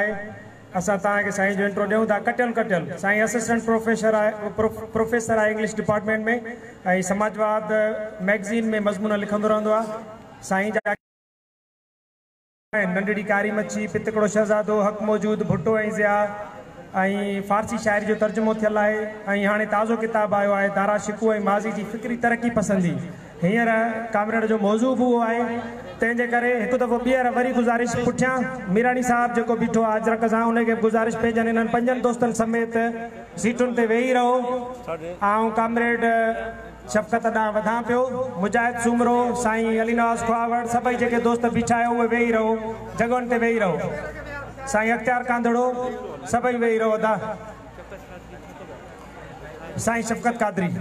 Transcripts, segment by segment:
असां तव्हांखे साईं जो इंट्रो ॾियूं था कटियल कटियल साईं असिस्टेंट प्रोफेसर आहे प्रोफेसर आहे इंग्लिश डिपार्टमेंट में ऐं समाजवाद मैगज़ीन में मज़मून लिखंदो रहंदो आहे साईं जा नंढड़ी कारी मच्छी पितकड़ो शहज़ादो हक़ मौजूदु भुट्टो ऐं ज़िया ऐं फारसी शाइरी जो तर्जुमो थियलु आहे ऐं हाणे ताज़ो किताबु आयो आहे दारा शिकू ऐं माज़ी जी फ़िक्री तरक़ी पसंदी हींअर कामरे जो मौज़ू बि उहो आहे तंहिंजे करे हिकु दफ़ो ॿीहर वरी गुज़ारिश पुठियां मीराणी साहिबु जेको बीठो आहे अजरक सां हुनखे गुज़ारिश पइजनि हिननि पंजनि दोस्तनि समेत सीटुनि ते वेही रहो ऐं काम्रेड शफ़कत ॾांहुं वधां पियो मुजाहिद सुमरो साईं अलीनास खुआवर सभई जेके दोस्त बीठा आहियो उहे वेही रहो जॻहियुनि ते वेही रहो साईं अख़्तियार कांदड़ो सभई वेही रहो साईं शफ़क़त कादरी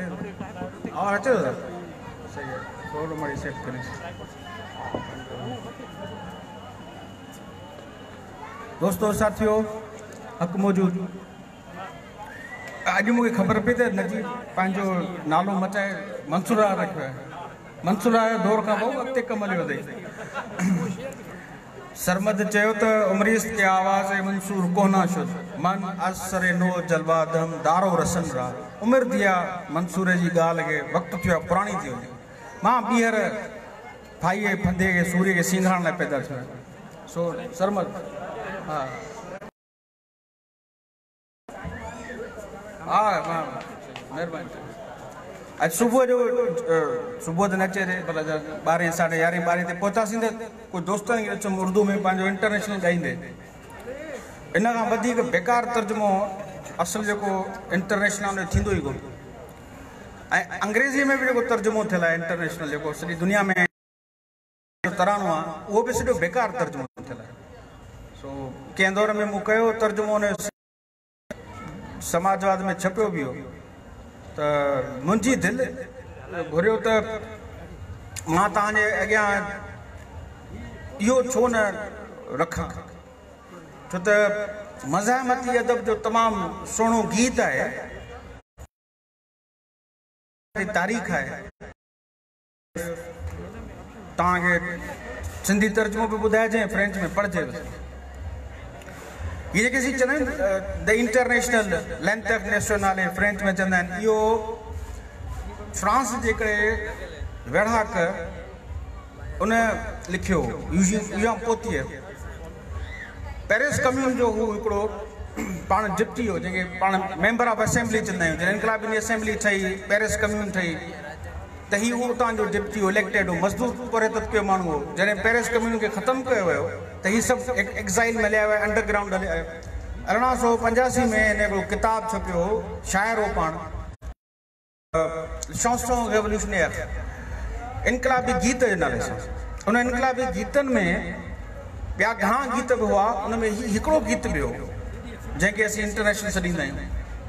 اچھا دوست موجود اج مجھے خبر پہ تھی نزی نالوں مچائے منصورا رکھ منصورا دور اگتے کم لرمد چی تمریش کی آواز ہے منصور کو मनसूर जी गाल के वक्त थियो के सूर्य के सिंगारण ने पैदा आज सुबह जो सुबह जो नचे रे ॿारहें साढे यारहें ॿारहें ते पहुचासींंदे कुझु दोस्तनि खे अचुमि उर्दू में पांजो इंटरनेशनल गाइंदे इन खां वधीक बेकारु तर्जुमो असल जेको इंटरनेशनल में थींदो ई कोन ऐं अंग्रेज़ी में बि जेको तर्जुमो थियल आहे इंटरनेशनल जेको सॼी दुनिया में तरानो आहे उहो बि सॼो बेकार तर्जुमो थियलु आहे सो कंहिं दौर में मूं कयो तर्जुमो हुन समाजवाद में छपियो बि हो त मुंहिंजी दिलि घुरियो त मां तव्हांजे अॻियां छो न रखां छो त मज़ाहिमती अदब जो तमामु सुहिणो गीत आहे तारीख़ आहे तव्हांखे सिंधी तर्जुमो बि ॿुधाइजे फ्रेंच में पढ़जे हीअ जेके असीं चवंदा आहिनि द इंटरनेशनल लेंथ ऑफ नाले फ्रेंच में चवंदा आहिनि इहो फ्रांस जे करे वेड़ाक उन लिखियो पोतीअ पेरिस कम्यून जो हू हिकिड़ो पाण डिप्टी हो जंहिंखे पाण मेंबर ऑफ असेंबली चवंदा आहियूं जॾहिं इंकलाबी असेंबली ठही पेरिस कम्यून ठही त हीअ हू उतां जो डिप्टी हो इलेक्टेड हो मज़दूर त पियो माण्हू हो जॾहिं पेरिस कम्यून खे ख़तमु कयो वियो त इहे सभु एक्ज़ाइल में लिया विया अंडरग्राउंड हलिया वियो अरिड़हं सौ पंजासी में हिन किताबु छपियो शाइरो पाण इनकलाबी गीत जे नाले सां उन इनकलाबी गीतनि में ॿिया घणा गीत बि हुआ उन में हीउ हिकिड़ो गीत बि हो जंहिंखे असीं इंटरनेशनल छॾींदा आहियूं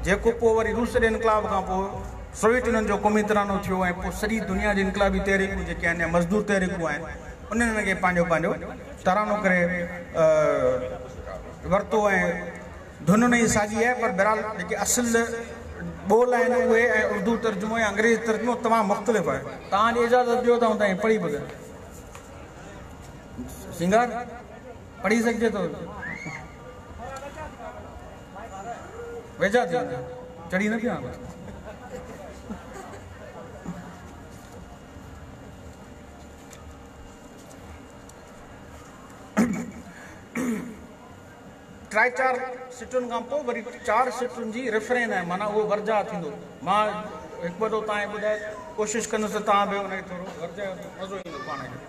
जेको पोइ वरी रूस जे इनकलाब खां पोइ सोवियत यूनियन जो क़ौमी तरानो थियो ऐं पोइ सॼी दुनिया जी इनकलाबी तहरीकूं जेके आहिनि या मज़दूर तहरीकूं आहिनि उन्हनि खे पंहिंजो पंहिंजो तरानो करे वरितो ऐं धुन धुनुनि ई साॻी आहे पर बहिराल जेके असल ॿोल आहिनि उहे ऐं उर्दू तर्जुमो ऐं अंग्रेजी तर्जुमो तमामु मुख़्तलिफ़ आहे तव्हांजी इजाज़त ॾियो त पढ़ी ॿुधायो सिंगर पढ़ी सकते तो वेझा थी चढ़ी न थियां बसि टाइ चार सीटुनि का पोइ वरी चार सीटुनि जी रेफरेंस है माना उहो वरजा थींदो मां हिकु ॿ तव्हांखे कोशिश कोशिशि कंदुसि तव्हां बि हुनखे थोरो मज़ो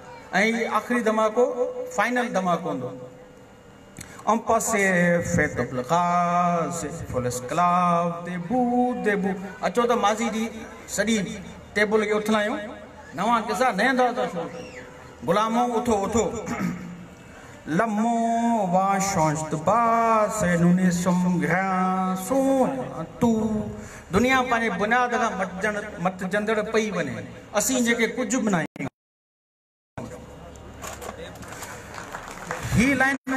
ऐं आख़िरी धमाको माज़ी जी सॼी पंहिंजे बुनियाद खां पई वञे असीं जेके कुझु बि सॼी इंसानियत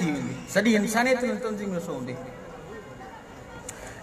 थी वेंदी सॼी इंसानियतीम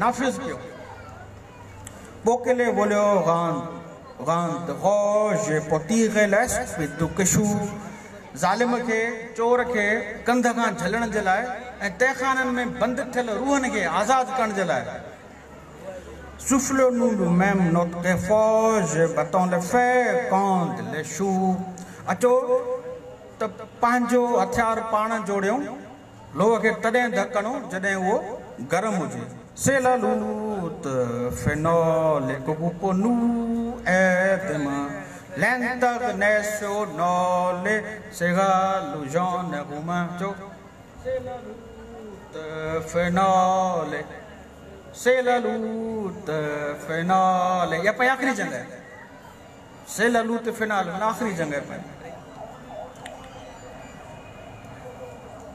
نافذ کیوں بوکلے بولے او غان غان دا غوش پوٹی غیل ایس پی دکشو ظالم کے چور کے کندھگان جھلن جلائے اے تیخانن میں بندتھل روحن کے آزاد کن جلائے سفلو نولو میم نوٹ کے فوج بطان لے فے کاند لشو اچو تب پانجو اتھیار پانا جوڑے ہوں لوگ کے تڑے دھکنوں جنہیں وہ گرم ہو جائے سے لالوت فنال کو پنو ایتما لین تک نیسو نال سے غالو جان گھوما جو سے لالوت فنال سے لالوت فنال یہ پہ آخری جنگ ہے سے لالوت فنال آخری جنگ ہے پہ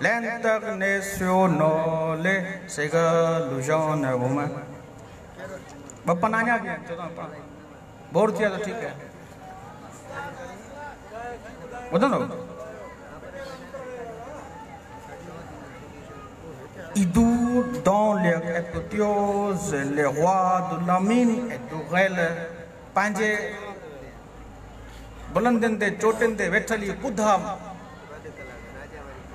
l'internationale, c'est que le jeune roumain. Bah, pas n'y a rien, tu n'as pas. Bord, tu as le ticket. Bon, non, non. Idou dans les épotioses, les rois de la mine et de rêle, panje, bolandende, chotende, vetali, kudham, kudham,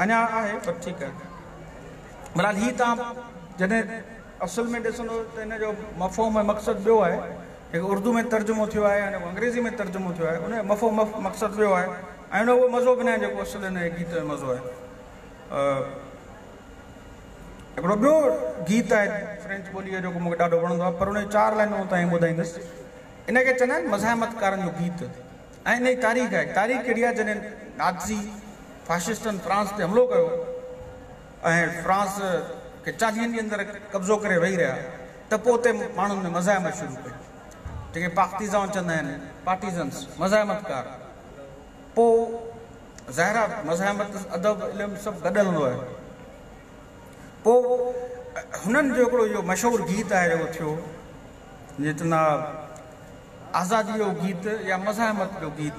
अञा आहे पर ठीकु आहे बरहाल हीअ तव्हां जॾहिं असुल में ॾिसंदव त हिन जो मफ़ो में मक़सदु ॿियो आहे जेको उर्दू में तर्जुमो थियो आहे अंग्रेज़ी में तर्जुमो थियो आहे उनजो मफ़ो मक़सदु वियो आहे ऐं हुनजो उहो मज़ो बि न आहे जेको असुलु मज़ो आहे हिकिड़ो ॿियो गीत आहे फ्रेंच ॿोलीअ जो जेको मूंखे ॾाढो वणंदो आहे पर हुन चारि लाइन मां ॿुधाईंदुसि इनखे चवंदा आहिनि मज़ाहिमतकारनि जो गीत ऐं इन जी तारीख़ आहे तारीख़ कहिड़ी आहे जॾहिं नाज़ी फाशिस्तन फ्रांस ते हमिलो कयो ऐं फ्रांस खे चालीहनि ॾींहंनि अंदरि कब्ज़ो करे वेही रहिया त पोइ हुते माण्हुनि में मज़ाहिमत शुरू कई जेके पाकतीज़ा चवंदा आहिनि पाटीज़न्स मज़ाहिमतकार पोइ ज़ाहिरा मज़ाहिमत अदब इल्म सभु गॾु हूंदो आहे पोइ हुननि जो हिकिड़ो इहो मशहूरु गीत आहे जेको थियो जेतिरा आज़ादी जो गीत या मज़ाहिमत जो गीत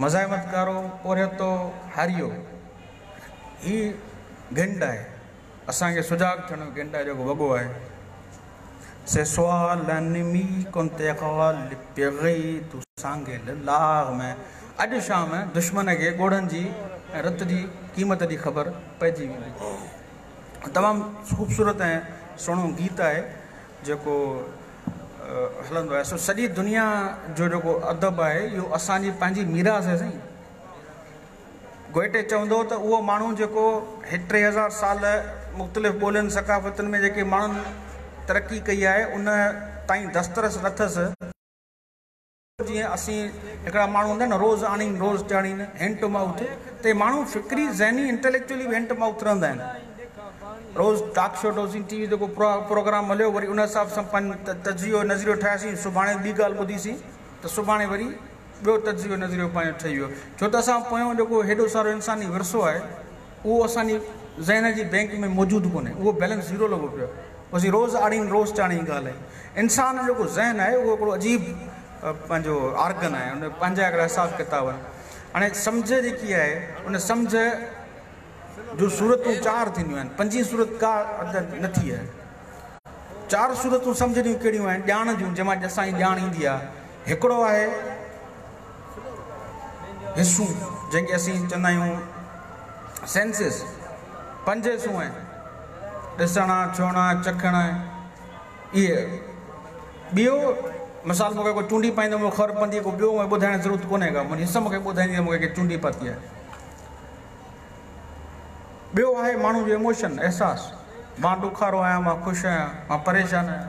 मज़ाहिमत कारो पोरितो हारियो ही गिंड आहे असांखे सुजाॻ थियण जो वॻो आहे से सुवाल में अॼु शाम दुश्मन खे ॻोड़नि जी ऐं रत जी क़ीमत जी ख़बर पइजी वेंदी तमामु ख़ूबसूरत ऐं सुहिणो गीत आहे जेको हलंदो आहे सो सॼी दुनिया जो जेको अदब आहे इहो असांजी पंहिंजी मीरास आहे साईं गोइटे चवंदो त उहो माण्हू जेको हे टे हज़ार साल मुख़्तलिफ़ ॿोलियुनि सकाफ़तुनि में जेके माण्हुनि तरक़ी कई आहे उन ताईं दस्तरस न अथसि जीअं असीं हिकिड़ा माण्हू हूंदा आहिनि रोज़ आणीनि रोज़ चणीनि हिंट माउथ ते माण्हू फ़िक्री ज़हनी इंटेलेक्चुली हिंट माउथ रहंदा आहिनि रोज़ु डाक छोटोसीं टी वी जेको प्रो प्रोग्राम हलियो वरी उन हिसाब सां पंहिंजो तरजीहो नज़रियो ठाहियोसीं सुभाणे ॿी ॻाल्हि ॿुधीसीं त सुभाणे वरी ॿियो तरजीहो नज़रियो पंहिंजो ठही वियो छो त असां पोयों जेको हेॾो सारो इंसानी विरसो आहे उहो ज़हन जी बैंक में मौजूदु कोन्हे उहो बैलेंस ज़ीरो लॻो पियो आहे रोज़ आणीन रोज़ चाढ़े ॻाल्हि आहे इंसान जेको ज़हन आहे उहो हिकिड़ो अजीब पंहिंजो आर्गन आहे उन पंहिंजा हिकिड़ा हिसाब किताब हाणे समुझ जेकी आहे उन जो सूरतूं चार थींदियूं आहिनि पंजी सूरत का अधु न थी आहे चारि सूरतूं सम्झणियूं कहिड़ियूं आहिनि ॼाण जूं जंहिंमां असांजी ॼाण ईंदी आहे हिकिड़ो आहे हिसूं जेके असीं चवंदा आहियूं सेंसिस पंज हिसूं आहिनि ॾिसणु छुहणा चखण इहे ॿियो मिसाल मूंखे को चूंडी पाईंदो मूंखे ख़बर पवंदी को ॿियो ॿुधाइण ज़रूरत कोन्हे को मुंहिंजी मूंखे ॿुधाईंदी मूंखे चूंडी पाती आहे ॿियो आहे माण्हू जो इमोशन अहसासु मां ॾुखारो आहियां मां ख़ुशि आहियां मां परेशान आहियां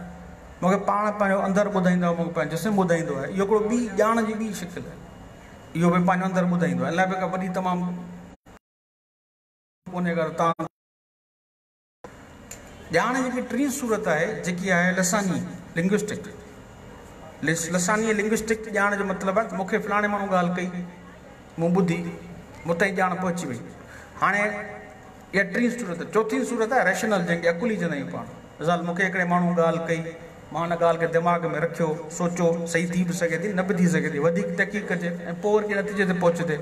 मूंखे पाण पंहिंजो अंदरु ॿुधाईंदो आहे मूंखे पंहिंजो जिस्म ॿुधाईंदो आहे इहो हिकिड़ो ॿी ॼाण जी ॿी शिकिल आहे इहो बि पंहिंजो अंदरु ॿुधाईंदो आहे इलाही वॾी तमामु कोन्हे अगरि तव्हां ॼाण जेकी टी सूरत आहे जेकी आहे लसानी लिंग्विस्टिक लसानी लिंग्विस्टिक ॼाण जो मतिलबु आहे मूंखे फलाणे माण्हू ॻाल्हि कई मूं ॿुधी मूं ताईं ॼाण पहुची वई हाणे इहा टीं सूरत चोथी सूरत आहे रेशनल जंहिंखे अकुली चवंदा आहियूं पाण मूंखे हिकिड़े माण्हू ॻाल्हि कई मां हुन ॻाल्हि खे दिमाग़ में रखियो सोचो सही थी बि सघे थी न बि थी सघे थी वधीक तकी कजे ऐं पोइ वरी नतीजे ते पहुचते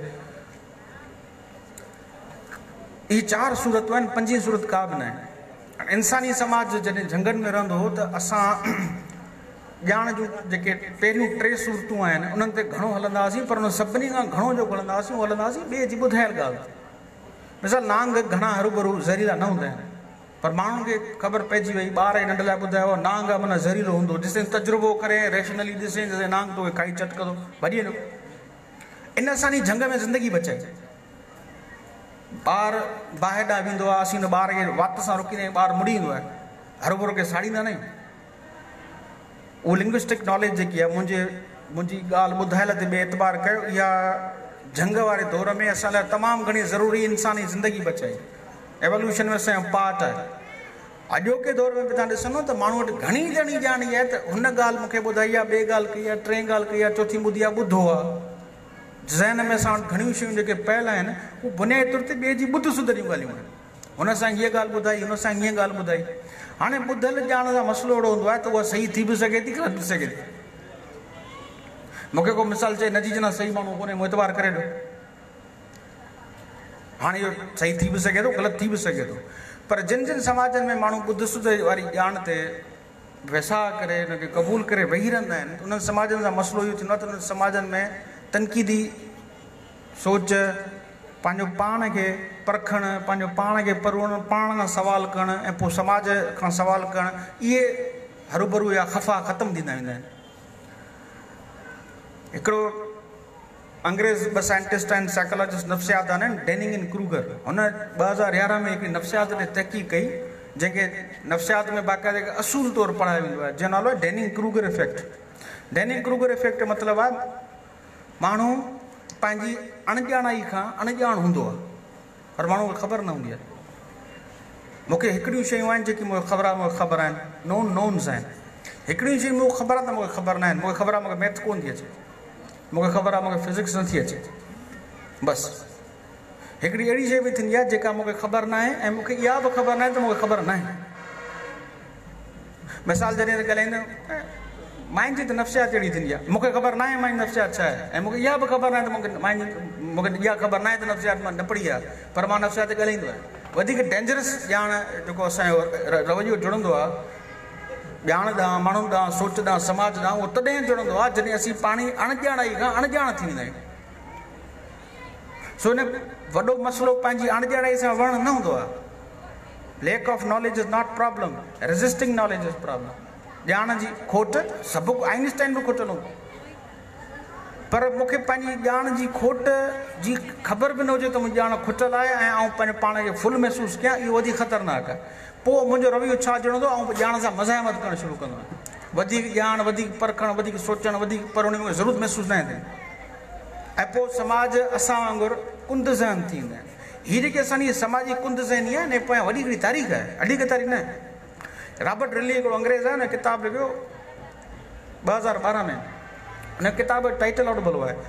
हीअ चारि सूरतूं आहिनि पंजी सूरत का बि न आहे इंसानी समाज जॾहिं झंगनि में रहंदो हो त असां ॼाण जूं जेके पहिरियूं टे सूरतूं आहिनि उन्हनि ते घणो हलंदासीं पर उन सभिनी खां घणो जेको हलंदासीं हुआसीं उहो हलंदा ॿिए जी ॿुधायल ॻाल्हि मिसाल नांग घणा हरू भरू ज़हरीला न हूंदा आहिनि पर माण्हुनि खे ख़बर पइजी वई ॿार ऐं नंढ लाइ ॿुधायो नांग माना ज़हरीलो हूंदो जेसिताईं तजुर्बो करे रेशनली ॾिसे नांग तोखे खाई चटकंदो भॼी वेंदो इन सां ई झंग में ज़िंदगी बचे ॿार ॿाहिरि ॾांहुं वेंदो आहे असीं हुन ॿार खे वात सां रोकींदा आहियूं ॿार मुड़ी ईंदो आहे हर भरो खे साड़ींदा न उहो लिंग्विस्टिक नॉलेज जेकी आहे मुंहिंजे मुंहिंजी ॻाल्हि ॿुधायल ते बे एतबार कयो इहा झंग वारे दौर में असांजा तमामु घणी ज़रूरी इंसानी ज़िंदगी बचाई एवोल्यूशन में असांजो पार्ट आहे अॼोके दौर में बि तव्हां ॾिसंदव त माण्हू वटि घणी ॼणी ॼाणी आहे त हुन ॻाल्हि मूंखे ॿुधाई आहे ॿिए ॻाल्हि कई आहे टे ॻाल्हि कई आहे चौथी ॿुधी आहे ॿुधो आहे ज़हन में असां वटि घणियूं शयूं जेके पयल आहिनि उहे बुनियादी तुर ते ॿिए जी ॿुध सुधरियूं ॻाल्हियूं आहिनि हुन सां हीअ ॻाल्हि ॿुधाई हुन सां ॻाल्हि ॿुधाई हाणे ॼाण मसलो अहिड़ो हूंदो आहे त सही थी बि सघे थी थी میک مثال چیج نہ صحیح موبائل متبار کری سلط تے تو جن جن سماج میں مجھے بد سد والی جانتے ویسا کرے ان کے قبول کر سماجن سے مسئلوں یہ سماج میں تنقیدی سوچ پانو پان کے پرکھن پانوں پان کے پرو پان کا سوال کر سماج کا سوال کرو بھر یا خفا ختم دیا ویسے हिकिड़ो अंग्रेज़ ॿ साइंटिस्ट आहिनि साइकोलॉजिस्ट नफ़्सियात आहिनि डेनिंग इन क्रूगर हुन ॿ हज़ार यारहं में हिकिड़ी नफ़्सियात ते तहक़ीक़ कई जंहिंखे नफ़्सियात में बाक़ाइदे खे असूल तौरु पढ़ायो वेंदो आहे जंहिंजो नालो आहे Dunning Kruger effect Dunning Kruger effect मतिलबु आहे माण्हू पंहिंजी अणॼाणाई खां अणॼाण हूंदो आहे पर माण्हू खे ख़बर न हूंदी आहे मूंखे हिकिड़ियूं शयूं आहिनि जेकी मूंखे ख़बर आहे मूंखे ख़बर आहिनि नोन नोन्स आहिनि हिकिड़ियूं शयूं मूंखे ख़बर आहे त मूंखे ख़बर न आहिनि मूंखे ख़बर आहे मूंखे मैथ कोन थी अचे मूंखे ख़बर आहे मूंखे फिज़िक्स नथी अचे बसि हिकिड़ी अहिड़ी शइ बि थींदी आहे जेका मूंखे ख़बर न आहे ऐं मूंखे इहा बि ख़बर न आहे त मूंखे ख़बर न आहे मिसाल ज़रिए ॻाल्हाईंदुमि माई जी त नफ़्सियात अहिड़ी थींदी आहे मूंखे ख़बर न आहे मुंहिंजी नफ़्सियात छा आहे ऐं मूंखे इहा बि ख़बर न आहे त मूंखे मूंखे इहा ख़बर न आहे त नफ़्सियात मां न पढ़ी आहे पर मां नफ़्सियात ॻाल्हाईंदो आहियां वधीक डेंजरस ॼाण जेको असांजो रवैयो जुड़ंदो आहे ॼाण ॾांहुं माण्हू ॾांहुं सोच ॾांहुं समाज ॾांहुं उहो तॾहिं जुड़ंदो आहे जॾहिं असीं पाणी अणॼाणाई खां अणॼाण थी वेंदा आहियूं सो हिन वॾो मसलो पंहिंजी अणॼाणाई सां वणु न हूंदो आहे lack of knowledge is not problem resisting knowledge is problem ॼाण जी खोट सभु आइनस्टाइन बि खोटंदो पर मूंखे पंहिंजी ॼाण जी खोट जी ख़बर बि न हुजे त मुंहिंजी ॼाण खुटल आहे ऐं पंहिंजे पाण खे फुल महसूसु कयां इहो वधीक ख़तरनाक आहे पोइ मुंहिंजो रवि छा जुड़ंदो आहे ऐं ॼाण सां मज़ाहिमत करणु शुरू कंदो आहियां वधीक ॼाण वधीक परखणु वधीक सोचणु वधीक पर परणी में ज़रूरत महसूसु न ईंदा आहिनि ऐं पोइ समाज असां वांगुरु कुंद ज़हन थी वेंदा आहिनि हीअ जेकी असांजी समाजी कुंद ज़हनी आहे न पोयां वॾी हिकिड़ी तारीख़ आहे अॼु हिकु तारीख़ न रॉबर्ट रिली हिकिड़ो अंग्रेज़ आहे न किताबु लिखियो ॿ हज़ार ॿारहं में हुन किताब जो टाइटल ॾाढो भलो आहे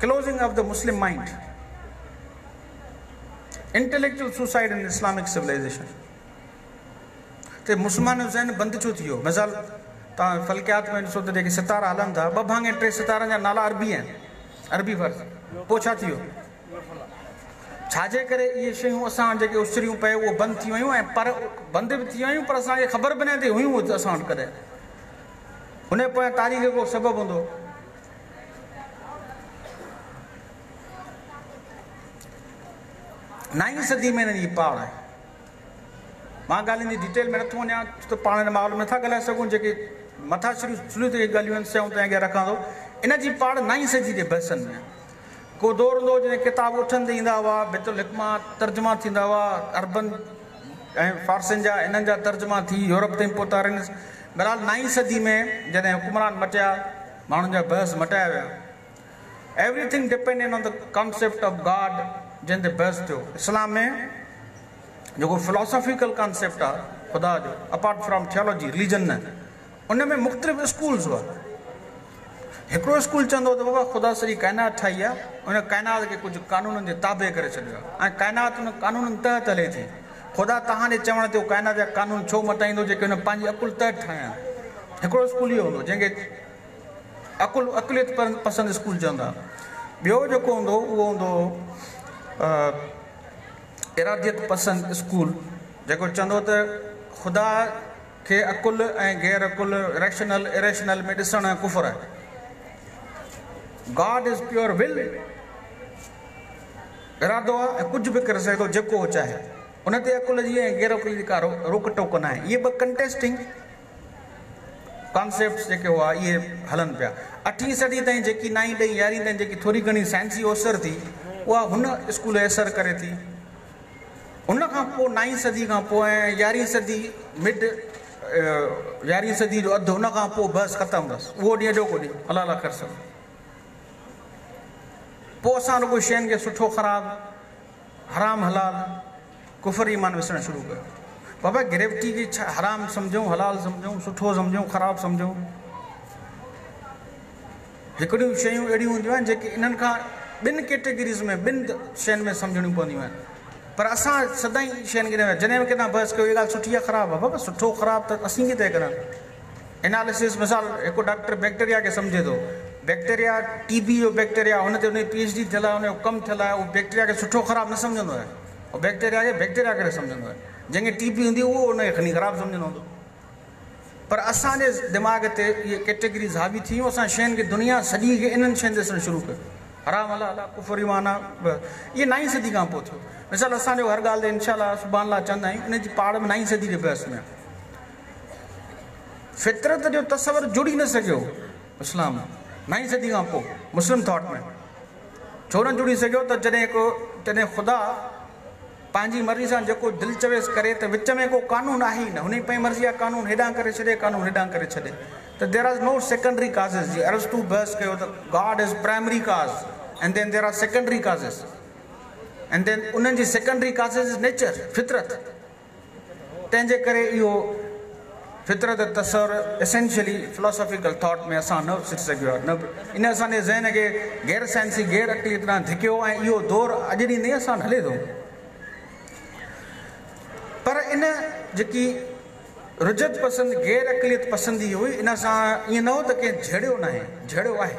closing of the Muslim mind intellectual suicide in Islamic civilization हिते मुस्लमान ज़ैन बंदि छो थी वियो मिसाल तव्हां फलकियात में ॾिसो त जेके सितारा हलनि था ॿ भाङे टे सितारनि जा नाला अरबी आहिनि अरबी फर्ज़ पोइ छा थी वियो छाजे करे इहे शयूं असां जेके उसरियूं पए उहे बंदि थी वियूं ऐं पर बंदि बि थी वयूं पर असांखे ख़बर बि न थी हुयूं असां वटि कॾहिं तारीख़ को सबबु हूंदो नाई सदी में इन्हनि जी पाढ़ आहे मां ॻाल्हियुनि जी डिटेल में नथो वञा छो त पाण हिन माहौल नथा ॻाल्हाए सघूं जेके मथां सुठियूं ॻाल्हियूं आहिनि सेवाऊं त अॻियां रखां थो इन जी पढ़ सदी जे बहस में को दौर हूंदो जॾहिं किताब उठंदे ईंदा हुआ भितुलिकमा तर्जुमा थींदा हुआ अरबन ऐं फारसियुनि जा इन्हनि जा तर्जुमा थी यूरोप ताईं पहुता रहनि बहरहाल नाई सदी में जॾहिं हुकुमरान मटिया माण्हुनि जा बहस मटाया विया everything on the concept of God जंहिं बहस थियो इस्लाम में जेको फिलोसॉफिकल कॉन्सेप्ट आहे ख़ुदा जो अपार्ट फ्रॉम थियोलॉजी रिलीजन न उन में मुख़्तलिफ़ स्कूल्स हुआ हिकिड़ो स्कूल चवंदो त बाबा ख़ुदा सॼी काइनात ठाही आहे उन काइनात खे कुझु कानूननि जे ताबे करे छॾियो आहे ऐं काइनात उन कानूननि तहत हले थी ख़ुदा तव्हांजे चवण ते काइनात जा कानून छो मटाईंदो जेके हुन पंहिंजी अकुल तहत ठाहियां हिकिड़ो स्कूल इहो हूंदो जंहिंखे अकुल अकुलियत पसंदि स्कूल चवंदा ॿियो जेको हूंदो उहो हूंदो हुओ इरादियत पसंद स्कूल जेको चवंदो त ख़ुदा खे अकुल ऐं ग़ैर अकुल रैशनल इरेशनल में ॾिसण कुफर आहे गॉड इज़ प्योर विल इरादो आहे ऐं कुझु बि करे सघे थो जेको चाहे उन ते अकुल जी ऐं ग़ैर अकुल जी का रो रुक टोक न आहे इहा ॿ कंटेस्टिंग कॉन्सेप्ट जेके हुआ इहे हलनि पिया अठीं सदी ताईं जेकी नाईं ताईं यारहीं ताईं जेकी थोरी घणी साइंस जी थी उहा हुन स्कूल असरु करे थी हुन खां पोइ नाई सदी खां पोइ ऐं यारहीं सदी मिड यारहीं सदी जो अधु हुन खां पोइ बसि ख़तमु बसि उहो ॾींहुं अॼोको ॾींहुं हलाल अ करे सघूं पोइ असां उन शयुनि खे सुठो ख़राबु हराम हलाल कुफर कुफरीमान विसणु शुरू कयो बाबा ग्रेविटी खे छा हराम सम्झूं हलाल सम्झूं सुठो सम्झूं ख़राबु सम्झूं हिकिड़ियूं शयूं अहिड़ियूं हूंदियूं आहिनि जेके इन्हनि खां ॿिनि कैटेगरीज़ में ॿिनि शयुनि में सम्झणियूं पवंदियूं आहिनि पर असां सदाई शयुनि खे जॾहिं बि किथां बहस कयो हीअ ॻाल्हि सुठी आहे ख़राबु आहे बाबा सुठो ख़राबु त असीं किथे करणु एनालिसिस मिसाल हिकु डॉक्टर बैक्टेरिया खे सम्झे थो बैक्टेरिया टीबी जो बैक्टेरिया हुन ते हुनजी पी एच डी थियल आहे हुन जो कमु थियलु आहे उहो बैक्टेरिया खे सुठो ख़राबु न सम्झंदो आहे ऐं बैक्टेरिया खे बैक्टेरिया करे सम्झंदो आहे जंहिंखे टीबी बी हूंदी उहो हुन खे खणी ख़राबु सम्झंदो हूंदो पर असांजे दिमाग़ ते इहे कैटेगरीज़ हावी थियूं असां शयुनि खे दुनिया सॼी शुरू कयो हराम अला अला हरामला कुअ नाई सदी खां पोइ थियो मिसाल असांजो हर ॻाल्हि ते इनशा सुभाणे लाइ चवंदा आहियूं इनजी पाड़ में नाई सदी जो वियुसि में फितरत जो तस्वर जुड़ी न सघियो इस्लाम नाई सदी खां पोइ मुस्लिम थॉट में छो न जुड़ी सघियो त जॾहिं को जॾहिं ख़ुदा पंहिंजी मर्ज़ी सां जेको दिलचवेसि करे त विच में को कानून आहे ई न हुनजी पंहिंजी मर्ज़ी जा कानून हेॾां करे छॾे क़ानून हेॾां करे छॾे त देर आर नो सेकेंडरी काज़िस जीअं अरस्तू बहस कयो त God is primary cause and then there are secondary causes and then उन्हनि जी सेकेंडरी काज़िस इज़ नेचर फितरत तंहिंजे करे इहो फितरत तसर एसेंशली फिलोसॉफिकल थॉट में असां न सिर सघियो आहे न इन असांजे ज़हन खे गै़र साइंसी गैर अकली तरह धिकियो ऐं इहो दौरु अॼु ॾींहुं ताईं असां हले थो पर इन जेकी रुजत पसंदि ग़ैर अकलियत पसंदी हुई इन सां ईअं न हो त कंहिं जहिड़ियो न आहे जहिड़ो आहे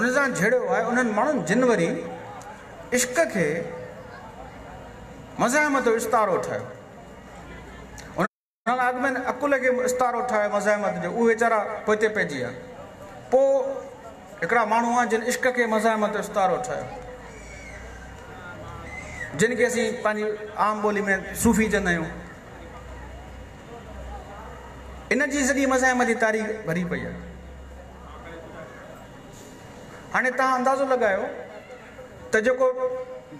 उन सां जहिड़ियो आहे उन्हनि माण्हुनि जिन वरी इश्क खे मज़ाहिमत जो इश्तारो ठाहियो अकुल खे इतारो ठाहियो जो उहे वीचारा पोइ पइजी विया पोइ हिकिड़ा माण्हू जिन इश्क खे मज़ाहिमत जो इतारो ठाहियो जिन खे असीं पंहिंजी आम ॿोली में सूफ़ी चवंदा इन जी सॼी मज़ाहिमत जी तारीख़ भरी पई आहे हाणे तव्हां अंदाज़ो लॻायो त जेको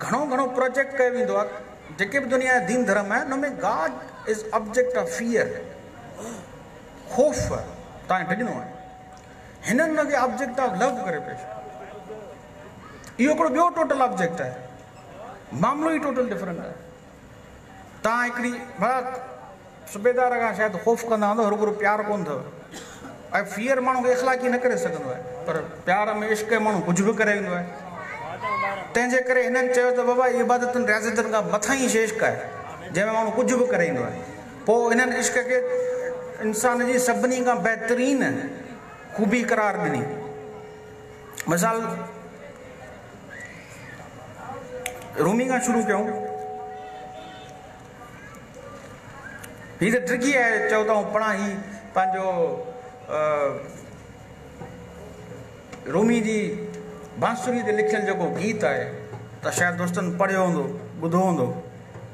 घणो घणो प्रोजेक्ट कयो वेंदो आहे जेके बि दुनिया जा दीन धर्म आहे हुन में God is object of fear ख़ौफ़ तव्हांखे ॾिनो आहे हिननि हुनखे ऑब्जेक्ट ऑफ लव करे पियो इहो हिकिड़ो ॿियो टोटल ऑब्जेक्ट आहे मामिलो ई टोटल डिफरेंट आहे तव्हां हिकिड़ी भला सुबेदार खां शायदि ख़ौफ़ कंदा हूंदो हरूभुरू प्यारु कोन्ह अथव ऐं फीअर माण्हू खे इख़लाक़ी न करे सघंदो आहे पर प्यार में इश्क माण्हू कुझु बि कराईंदो आहे तंहिंजे करे हिननि चयो त बाबा ई इबादतुनि रियाज़तुनि खां मथां ई इश्क आहे जंहिंमें माण्हू कुझु बि कराईंदो आहे पोइ हिननि इश्क खे इंसान जी सभिनी खां बहितरीन ख़ूबी करार ॾिनी मिसाल रूमी खां शुरू कयूं हीअ त ट्रिकी आहे चओ त ई पंहिंजो रूमी जी बांसुरी ते लिखियलु जेको गीत आहे त शायदि दोस्तनि पढ़ियो हूंदो ॿुधो हूंदो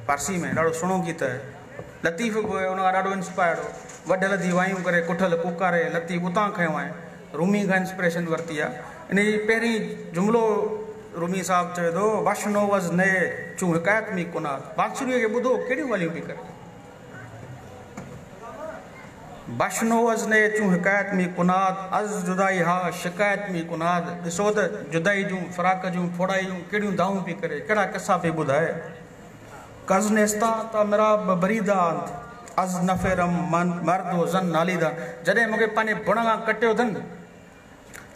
पारसी में ॾाढो सुहिणो गीत आहे लतीफ़ बि हुयो हुन खां ॾाढो इंस्पायर हो वॾल थी वायूं करे कुठल कुकारे लतीफ़ उतां खयो आहे रूमी खां इंस्पिरेशन वरिती आहे इन जी पहिरीं जुमिलो रूमी साहिबु चए थो नो वज़ नए तूं हिकायतमी कुनार बांसुरीअ खे ॿुधो कहिड़ियूं ॻाल्हियूं पई करे بشنو ازن حکایت می کناد از جدائی ہا شکایت می کناد کناتے جدائی جوں فراق جوں فوڑائی جوں کہ داؤں پی کرے قسعہ پہ بدائے جدید کٹو اتن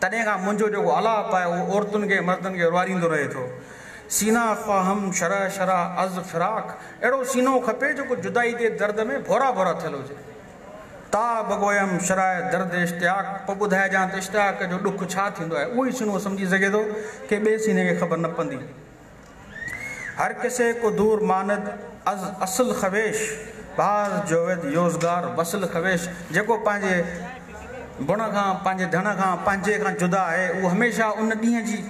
تد من آلاپ آئے عورتوں کے مردوں کے رواری رہے تو سینا فا ہم شرح شرا از فراق اڑو سینو کپے جو جائی کے درد میں بھورا بھورا تھل ہو ता भगवम शराय दर्द इश्तियाक इश्त्याग पोइ ॿुधाइजांइ इश्तियाक जो ॾुखु छा थींदो आहे उहो ई सीनो सम्झी सघे थो के ॿिए सीने खे ख़बर न पवंदी हर किसे को दूर मानद अज असल ख़वेश बाज जोवेद योज़गार वसल ख़वेश जेको पंहिंजे गुण खां पंहिंजे धण खां पंहिंजे खां जुदा आहे उहो हमेशह उन ॾींहं जी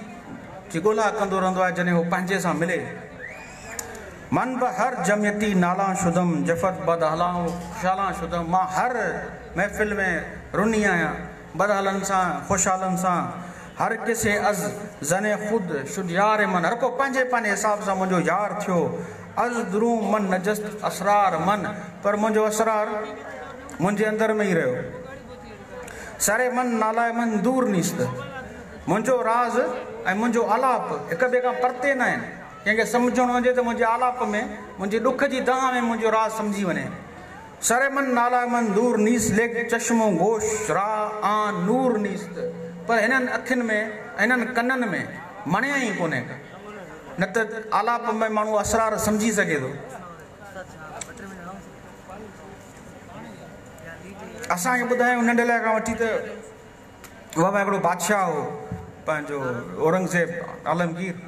ॻोल्हा कंदो रहंदो आहे जॾहिं उहो पंहिंजे सां मिले من بہ ہر جمعیتی نالاں شدم جفت بد خوشالاں شدم ماں ہر محفل میں رنی آیا بد سان خوشالن سان ہر کسے از زن خود شد یار من ہر کو پنجے پانے حساب سے یار تھیو از دروں من نجست اسرار من پر مجھو اسرار مجھے اندر میں ہی رہو سارے من نالائے من دور نیست مجھو راز مجھو علاپ ایک بے کا پرتے نہ ہیں कंहिंखे सम्झणो हुजे त मुंहिंजे आलाप में मुंहिंजे ॾुख जी दह में मुंहिंजो राज़ सम्झी वञे सरे मन नाला मन दूर नीस लेख चश्मो गोश रा आ नूर नीस पर हिननि अखियुनि में हिननि कननि में मणिया ई कोन्हे को न त आलाप में माण्हू असरार सम्झी सघे थो असांखे ॿुधायूं नंढे लाइ खां वठी त बाबा हिकिड़ो बादशाह हो पंहिंजो औरंगज़ेब आलमगीर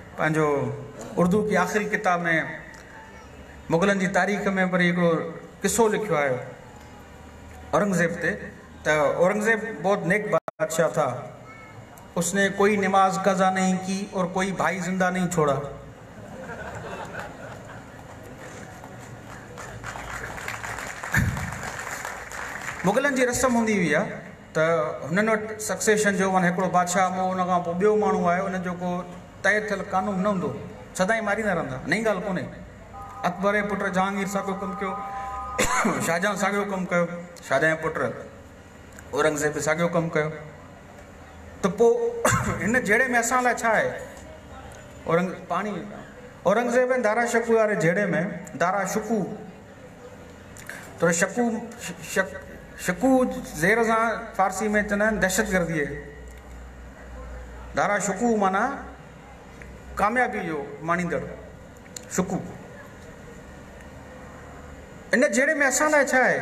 पंहिंजो उर्दू की आख़िरी किताब में मुगलनि जी तारीख़ में वरी हिकिड़ो क़िसो लिखियो आहे औरंगज़ेब ते त औरंगज़ेब बहुत नेक बादशाह था उसने कोई निमाज़ कज़ा नहीं की और कोई भाई ज़िंदा नहीं छोड़ा मुग़लनि जी रस्म हूंदी हुई आहे त हुननि वटि सक्सेशन जो माना हिकिड़ो बादशाह में हुन खां पोइ ॿियो माण्हू आयो हुनजो को طے تھل قانون نہ ہوں سد ماری رہ نئی گال کو اکبر کے پٹ جہانگیر ساگوں کم کیا شاہجہاں ساگوں کم کرجہاں پیب ساگو کم کرے میں اصل لائے اور پانی اور دارا شکو والے جڑے میں دارا شکو تو شکو شک شکو زیر سے فارسی میں چند دہشت گردی دارا شکو مانا कामयाबी जो माणींदड़ शु इन जहिड़े में असां लाइ छा आहे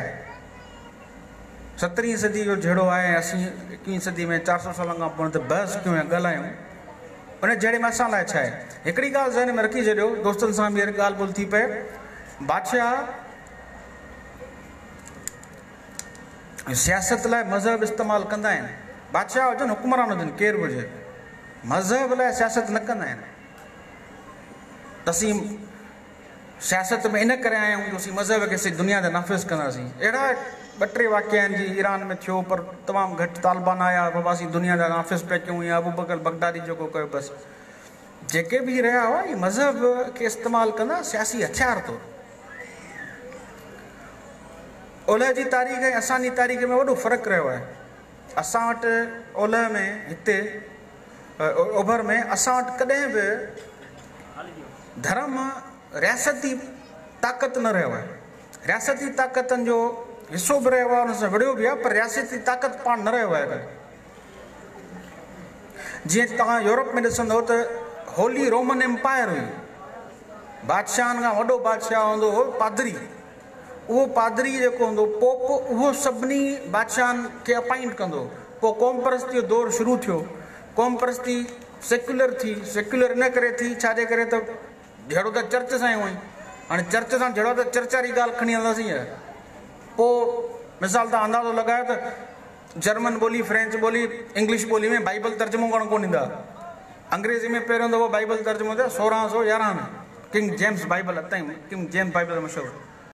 सतरहीं सदी जो जहिड़ो आहे असीं एकवीह सदी में चारि सौ सालनि खां पोइ त बहस कयूं ऐं ॻाल्हायूं उन जहिड़े में असां लाइ छा आहे हिकिड़ी ॻाल्हि ज़हन में रखी छॾियो दोस्तनि सां बि ॻाल्हि ॿोल थी पए बादशाह सियासत लाइ मज़हब इस्तेमालु कंदा आहिनि बादशाह हुजनि हुकुमरान हुजनि केरु हुजे मज़हब लाइ सियासत न कंदा आहिनि تسیم ایاست میں ان کریں مذہب کے دنیا کا نافذ کراسیں اڑا بٹ واقعہ جی ایران میں تھوڑ تمام گھٹ طالبان آیا بابا دنیا کا نافذ پہ کیوں یا بغداری جو ریا مذہب کے استعمال کر سیاسی ہتھیار تو اولا تاریخ اصانی تاریخ میں ورق رہے ہیں اصا و ابھر میں اٹھے بھی دھرم ریاستی طاقت نہ رہا ہے ریاستی طاقت جو حصہ بھی رہے ان سے وڑو بھی ہے پر ریاستی طاقت پانو ہے جی تعورپ میں ڈسند تو ہولی رومن امپائر ہوئی بادشاہ کا وادشاہ ہوں وہ پادری وہ پادری جوپ وہ سی بادشاہ کے اپوائنٹ کھانے کو قومپرستی دور شروع تھومپرستی سیکلر تھی سیکلر انکر تھی تو جہوں تو چرچ سے ہوئی ہاں چرچ سا جڑا تو چرچ والی گال کھائی ہلسیں مثال تنداز لگایا تو جرمن بولی فرنچ بولی انگلش بولی میں بائبل ترجمہ کر پہوں دفعہ بائبل ترجمہ تھا سورہ سو یارہ میں کنگ جیمس بائبل اب تھی کنگ جیمس بائبل مشہور ہے